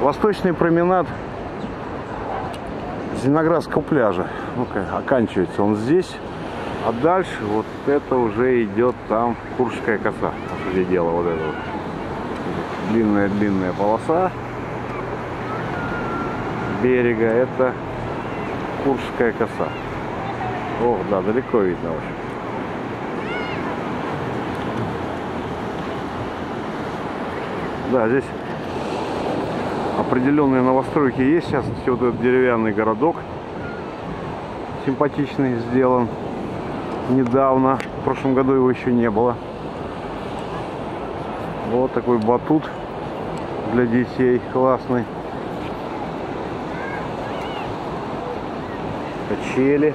Восточный променад Зеленоградского пляжа. Ну-ка, оканчивается он здесь. А дальше вот это уже идет там Куршская коса. По сути дела, вот это вот. Длинная-длинная полоса берега. Это Куршская коса. Ох, да, далеко видно очень. Да, здесь определенные новостройки есть. Сейчас все вот этот деревянный городок симпатичный сделан недавно. В прошлом году его еще не было. Вот такой батут для детей классный. Качели.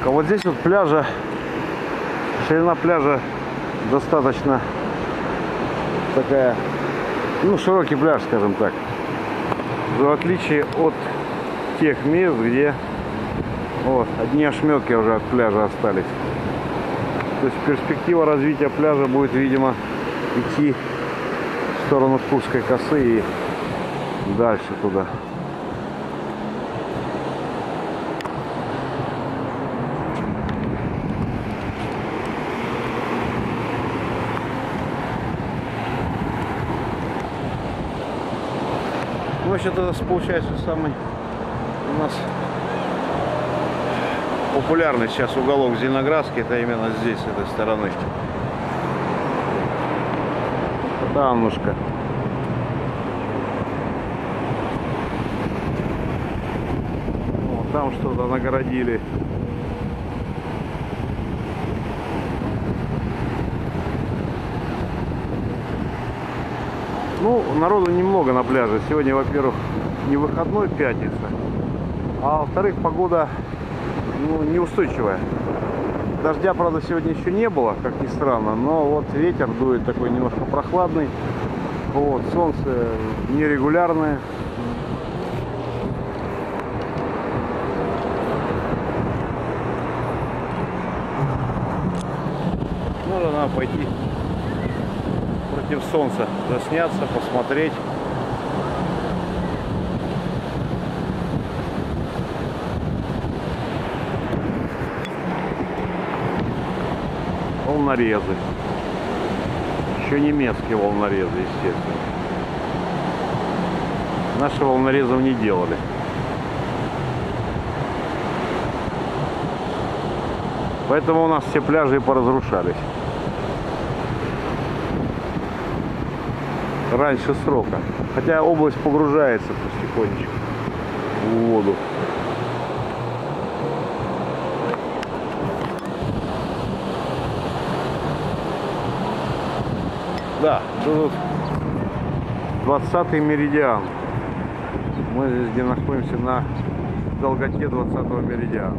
Так, а вот здесь вот пляжа, ширина пляжа достаточно такая, ну, широкий пляж, скажем так. В отличие от тех мест, где вот, одни ошметки уже от пляжа остались. То есть перспектива развития пляжа будет, видимо, идти в сторону Курской косы и дальше туда. Вообще это получается самый у нас популярный сейчас уголок Зеленоградский, это именно здесь, с этой стороны. Таннушка. Вот там что-то нагородили. Ну, народу немного на пляже. Сегодня, во-первых, не выходной пятница, а во-вторых, погода ну, неустойчивая. Дождя, правда, сегодня еще не было, как ни странно, но вот ветер дует такой немножко прохладный. Вот, солнце нерегулярное. Ну, надо пойти против солнца засняться, посмотреть. волнорезы. Еще немецкие волнорезы, естественно. Наши волнорезов не делали. Поэтому у нас все пляжи поразрушались. Раньше срока. Хотя область погружается потихонечку в воду. Да, тут 20 меридиан. Мы здесь где находимся на долготе 20 меридиана.